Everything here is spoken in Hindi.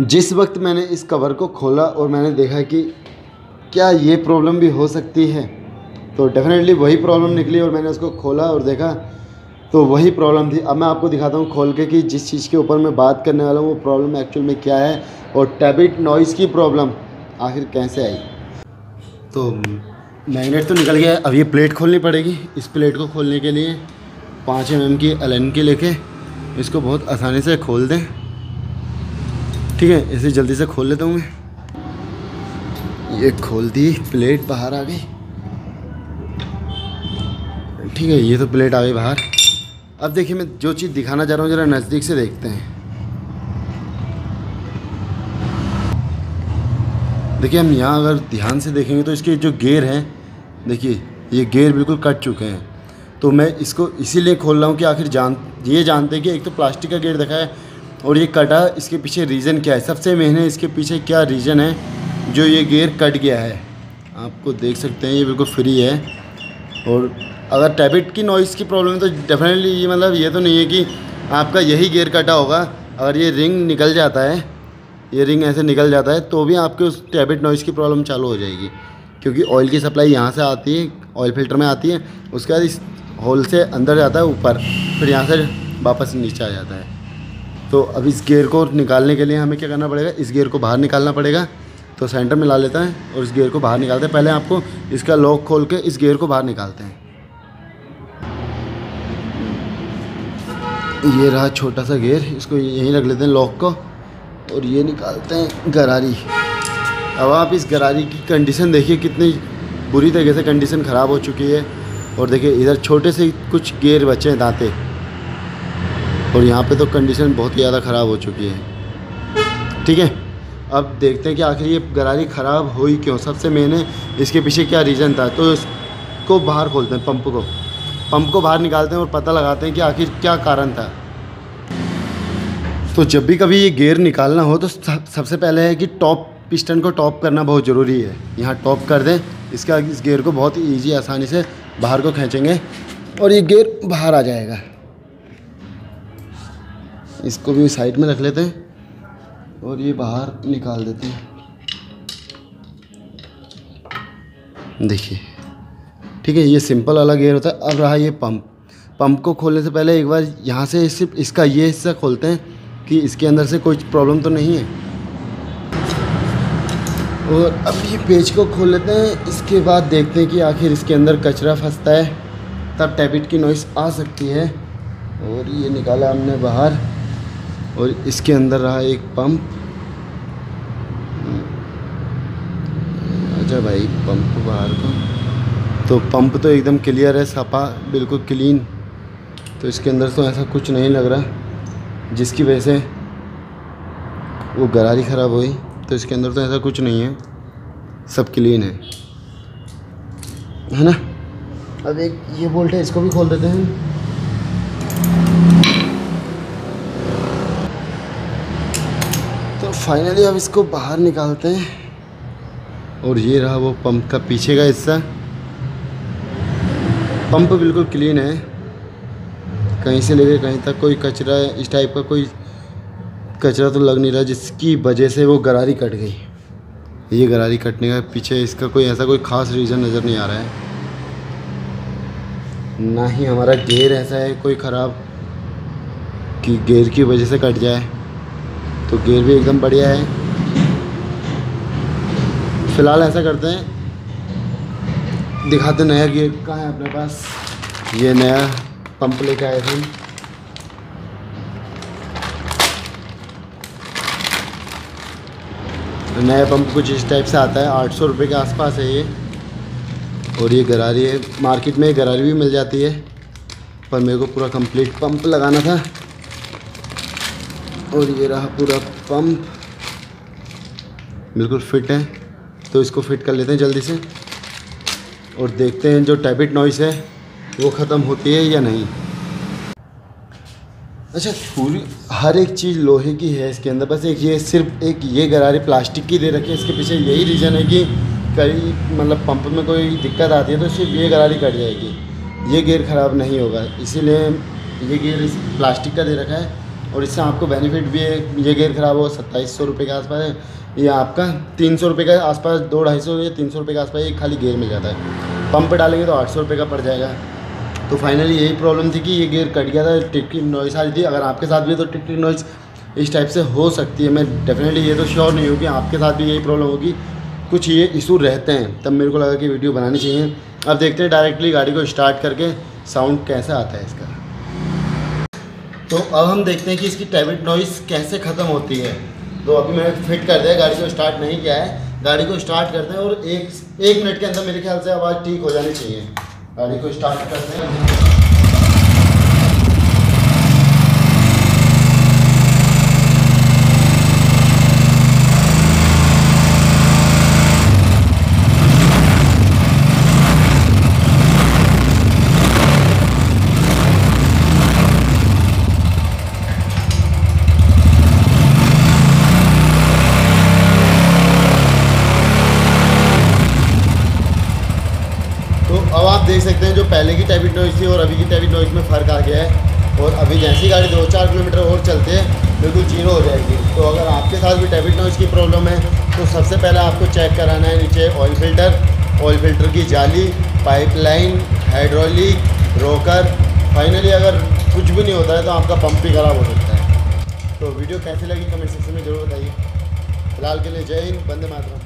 जिस वक्त मैंने इस कवर को खोला और मैंने देखा कि क्या ये प्रॉब्लम भी हो सकती है तो डेफिनेटली वही प्रॉब्लम निकली और मैंने उसको खोला और देखा तो वही प्रॉब्लम थी। अब मैं आपको दिखाता हूँ खोल के कि जिस चीज़ के ऊपर मैं बात करने वाला हूँ, वो प्रॉब्लम एक्चुअल में क्या है और टैबिट नॉइज़ की प्रॉब्लम आखिर कैसे आई। तो मैगनेट तो निकल गया, अब ये प्लेट खोलनी पड़ेगी। इस प्लेट को खोलने के लिए पाँच एम की एल की लेके इसको बहुत आसानी से खोल दें। ठीक है, इसे जल्दी से खोल लेता हूँ मैं। ये खोल दी प्लेट बाहर आ गई। ठीक है, ये तो प्लेट आ गई बाहर। अब देखिए, मैं जो चीज़ दिखाना चाह रहा हूँ, ज़रा नज़दीक से देखते हैं। देखिए, हम यहाँ अगर ध्यान से देखेंगे तो इसके जो गेयर हैं, देखिए, ये गेयर बिल्कुल कट चुके हैं। तो मैं इसको इसीलिए खोल रहा हूँ कि आखिर जान, ये जानते हैं कि एक तो प्लास्टिक का गेयर देखा है और ये कटा, इसके पीछे रीज़न क्या है? सबसे मेन है, इसके पीछे क्या रीज़न है? जो ये गेयर कट गया है। आपको देख सकते हैं, ये बिल्कुल फ्री है। और अगर टैबिट की नॉइज़ की प्रॉब्लम है तो डेफिनेटली ये मतलब ये तो नहीं है कि आपका यही गेयर कटा होगा। अगर ये रिंग निकल जाता है, ये रिंग ऐसे निकल जाता है तो भी आपके उस टैबिट नॉइज़ की प्रॉब्लम चालू हो जाएगी। क्योंकि ऑयल की सप्लाई यहाँ से आती है ऑयल फ़िल्टर में आती है, उसके बाद इस होल से अंदर जाता है, ऊपर, फिर यहाँ से वापस नीचे आ जाता है। तो अब इस गेयर को निकालने के लिए हमें क्या करना पड़ेगा? इस गेयर को बाहर निकालना पड़ेगा। तो सेंटर में ला लेता है और इस गेयर को बाहर निकालते हैं। पहले आपको इसका लॉक खोल के इस गेयर को बाहर निकालते हैं। ये रहा छोटा सा गेयर इसको यहीं रख लेते हैं लॉक को और ये निकालते हैं गरारी। अब आप इस गरारी की कंडीशन देखिए, कितनी बुरी तरीके से कंडीशन ख़राब हो चुकी है। और देखिए, इधर छोटे से कुछ गेयर बचे हैं दांते। और यहाँ पे तो कंडीशन बहुत ही ज़्यादा ख़राब हो चुकी है। ठीक है? अब देखते हैं कि आखिर ये गरारी ख़राब हुई क्यों? सबसे मैंने इसके पीछे क्या रीज़न था? तो इसको बाहर खोलते हैं पंप को। पंप को बाहर निकालते हैं और पता लगाते हैं कि आखिर क्या कारण था। तो जब भी कभी ये गेयर निकालना हो तो सबसे पहले है कि टॉप पिस्टन को टॉप करना बहुत ज़रूरी है। यहाँ टॉप कर दें, इसका, इस गेयर को बहुत ईजी आसानी से बाहर को खींचेंगे और ये गेयर बाहर आ जाएगा। इसको भी साइड में रख लेते हैं और ये बाहर निकाल देते हैं। देखिए, ठीक है, ये सिंपल वाला गेयर होता है। अब रहा ये पंप पंप को खोलने से पहले एक बार यहाँ से सिर्फ़ इसका ये हिस्सा खोलते हैं कि इसके अंदर से कोई प्रॉब्लम तो नहीं है। और अब ये पेज को खोल लेते हैं। इसके बाद देखते हैं कि आखिर इसके अंदर कचरा फंसता है, तब टैबिट की नॉइस आ सकती है। और ये निकाला हमने बाहर। और इसके अंदर रहा एक पंप। अच्छा भाई, पंप बाहर को। तो पंप तो एकदम क्लियर है, सफ़ा, बिल्कुल क्लीन। तो इसके अंदर तो ऐसा कुछ नहीं लग रहा, जिसकी वजह से वो गरारी ख़राब हुई। तो इसके अंदर तो ऐसा कुछ नहीं है, सब क्लीन है। है ना? अब एक ये बोल्ट है, इसको भी खोल देते हैं। तो फाइनली अब इसको बाहर निकालते हैं। और ये रहा वो पंप का पीछे का हिस्सा। पंप बिल्कुल क्लीन है। कहीं से लेके कहीं तक कोई कचरा, इस टाइप का कोई कचरा तो लग नहीं रहा, जिसकी वजह से वो गरारी कट गई। ये गरारी कटने का पीछे इसका कोई ऐसा कोई ख़ास रीज़न नज़र नहीं आ रहा है। ना ही हमारा गेयर ऐसा है, कोई ख़राब कि गेयर की वजह से कट जाए। तो गेयर भी एकदम बढ़िया है। फ़िलहाल ऐसा करते हैं। दिखाते नया गेयर कहाँ है अपने पास। ये नया पंप लेके आए थे। नया पंप कुछ इस टाइप से आता है। आठ सौ रुपये के आसपास है ये। और ये गरारी है। मार्केट में गरारी भी मिल जाती है। पर मेरे को पूरा कंप्लीट पंप लगाना था। और ये रहा पूरा पंप। बिल्कुल फिट है तो इसको फिट कर लेते हैं जल्दी से। और देखते हैं जो टैबिट नॉइस है, वो ख़त्म होती है या नहीं। अच्छा पूरी, हर एक चीज़ लोहे की है इसके अंदर। बस एक ये, सिर्फ़ एक ये गरारे प्लास्टिक की दे रखे हैं, इसके पीछे यही रीज़न है कि कई मतलब पंप में कोई दिक्कत आती है तो सिर्फ़ ये गरारी कट जाएगी। ये गेयर ख़राब नहीं होगा, इसीलिए ये गेयर प्लास्टिक का दे रखा है। और इससे आपको बेनिफिट भी है, ये गेयर ख़राब हो, सत्ताईस सौ रुपये के आसपास है। ये आपका तीन सौ रुपये के आसपास, दो ढाई सौ या तीन सौ रुपये के आसपास एक खाली गेयर मिल जाता है। पंप डालेंगे तो आठ सौ रुपये का पड़ जाएगा। तो फाइनली यही प्रॉब्लम थी कि ये गेयर कट गया था टिक टिक नॉइस आ रही थी। अगर आपके साथ भी तो टिक टिक नॉइस इस टाइप से हो सकती है। मैं डेफिनेटली ये तो श्योर नहीं हूँ कि आपके साथ भी यही प्रॉब्लम होगी। कुछ ये इशू रहते हैं, तब मेरे को लगा कि वीडियो बनानी चाहिए। अब देखते हैं डायरेक्टली गाड़ी को स्टार्ट करके साउंड कैसा आता है इसका। तो अब हम देखते हैं कि इसकी टैबलेट नॉइस कैसे ख़त्म होती है। तो अभी मैंने फिट कर दिया, गाड़ी को स्टार्ट नहीं किया है। गाड़ी को स्टार्ट करते हैं और एक एक मिनट के अंदर मेरे ख्याल से आवाज़ ठीक हो जानी चाहिए। गाड़ी को स्टार्ट करते हैं तो अब आप देख सकते हैं जो पहले की टैबिट नॉइस थी और अभी की टैबिट नॉइस में फ़र्क आ गया है। और अभी जैसी गाड़ी दो चार किलोमीटर और चलते हैं, बिल्कुल ज़ीरो हो जाएगी। तो अगर आपके साथ भी टैबिट नॉइस की प्रॉब्लम है तो सबसे पहले आपको चेक कराना है नीचे ऑयल फ़िल्टर ऑयल फ़िल्टर की जाली पाइपलाइन हाइड्रोलिक रोकर फाइनली अगर कुछ भी नहीं होता है तो आपका पंप भी ख़राब हो सकता है। तो वीडियो कैसी लगी? कमेंट सेक्शन में ज़रूर बताइए। फ़िलहाल के लिए जय हिंद बंदे मातरम।